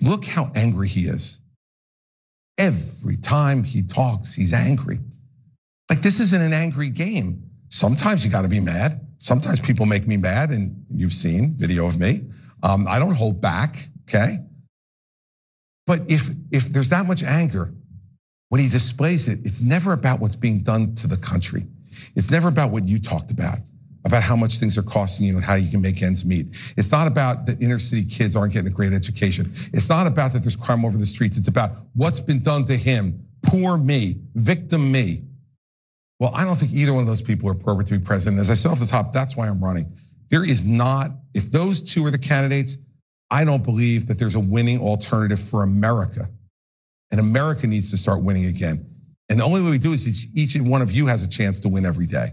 Look how angry he is. Every time he talks, he's angry. Like this isn't an angry game. Sometimes you got to be mad. Sometimes people make me mad, and you've seen video of me. Um, I don't hold back, okay? But if if there's that much anger, when he displays it, it's never about what's being done to the country. It's never about what you talked about, about how much things are costing you and how you can make ends meet. It's not about that inner city kids aren't getting a great education. It's not about that there's crime over the streets. It's about what's been done to him, poor me, victim me. Well, I don't think either one of those people are appropriate to be president. As I said off the top, that's why I'm running. There is not, if those two are the candidates, I don't believe that there's a winning alternative for America. And America needs to start winning again. And the only way we do is each, each one of you has a chance to win every day.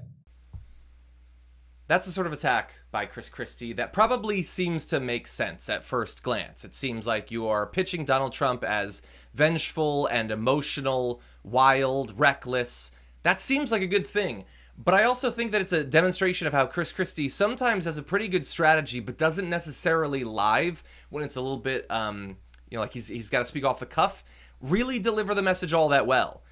That's the sort of attack by Chris Christie that probably seems to make sense at first glance. It seems like you are pitching Donald Trump as vengeful and emotional, wild, reckless. That seems like a good thing. But I also think that it's a demonstration of how Chris Christie sometimes has a pretty good strategy, but doesn't necessarily live when it's a little bit, um, you know, like he's, he's got to speak off the cuff, really deliver the message all that well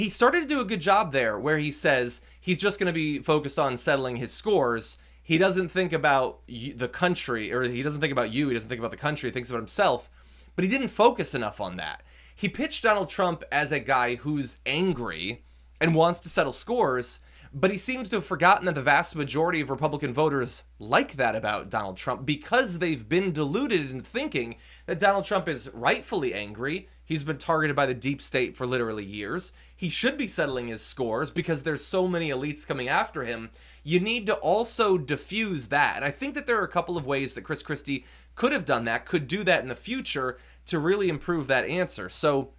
he started to do a good job there where he says he's just going to be focused on settling his scores. He doesn't think about the country, or he doesn't think about you. He doesn't think about the country. He thinks about himself. But he didn't focus enough on that. He pitched Donald Trump as a guy who's angry and wants to settle scores, but he seems to have forgotten that the vast majority of Republican voters like that about Donald Trump because they've been deluded in thinking that Donald Trump is rightfully angry. He's been targeted by the deep state for literally years. He should be settling his scores because there's so many elites coming after him. You need to also diffuse that. And I think that there are a couple of ways that Chris Christie could have done that, could do that in the future to really improve that answer. So,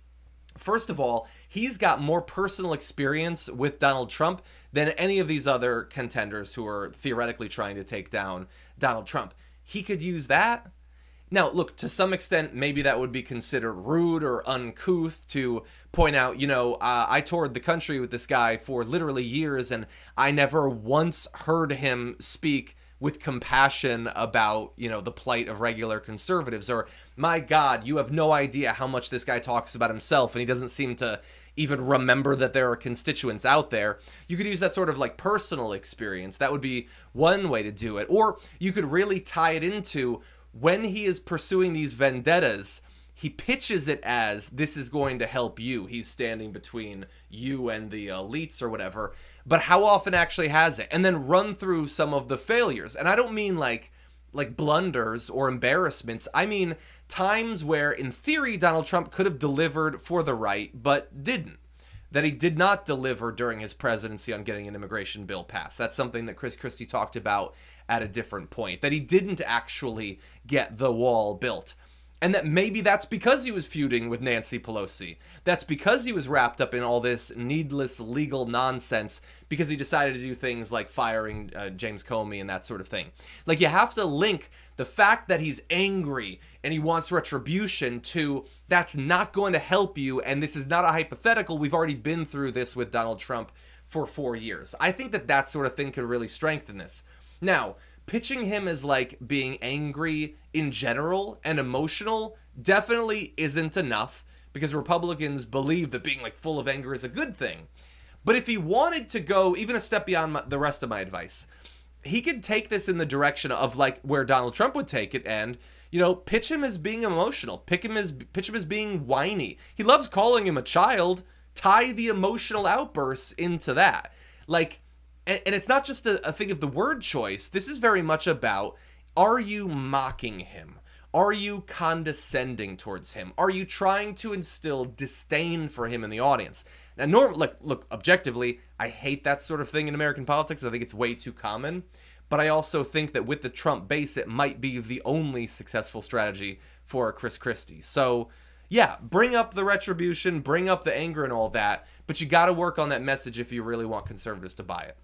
First of all, he's got more personal experience with Donald Trump than any of these other contenders who are theoretically trying to take down Donald Trump. He could use that. Now, look, to some extent, maybe that would be considered rude or uncouth to point out, you know, uh, I toured the country with this guy for literally years and I never once heard him speak with compassion about, you know, the plight of regular conservatives or my god, you have no idea how much this guy talks about himself and he doesn't seem to even remember that there are constituents out there. You could use that sort of like personal experience. That would be one way to do it. Or you could really tie it into when he is pursuing these vendettas, he pitches it as this is going to help you. He's standing between you and the uh, elites or whatever but how often actually has it? And then run through some of the failures. And I don't mean like like blunders or embarrassments. I mean times where in theory Donald Trump could have delivered for the right but didn't. That he did not deliver during his presidency on getting an immigration bill passed. That's something that Chris Christie talked about at a different point. That he didn't actually get the wall built and that maybe that's because he was feuding with Nancy Pelosi. That's because he was wrapped up in all this needless legal nonsense because he decided to do things like firing uh, James Comey and that sort of thing. Like you have to link the fact that he's angry and he wants retribution to that's not going to help you and this is not a hypothetical. We've already been through this with Donald Trump for 4 years. I think that that sort of thing could really strengthen this. Now, pitching him as like being angry in general and emotional definitely isn't enough because Republicans believe that being like full of anger is a good thing. But if he wanted to go even a step beyond my, the rest of my advice, he could take this in the direction of like where Donald Trump would take it and you know pitch him as being emotional, pick him as pitch him as being whiny. He loves calling him a child. Tie the emotional outbursts into that. Like and, and it's not just a, a thing of the word choice. This is very much about are you mocking him? Are you condescending towards him? Are you trying to instill disdain for him in the audience? Now, norm, look, look, objectively, I hate that sort of thing in American politics. I think it's way too common. But I also think that with the Trump base, it might be the only successful strategy for Chris Christie. So, yeah, bring up the retribution, bring up the anger and all that, but you got to work on that message if you really want conservatives to buy it.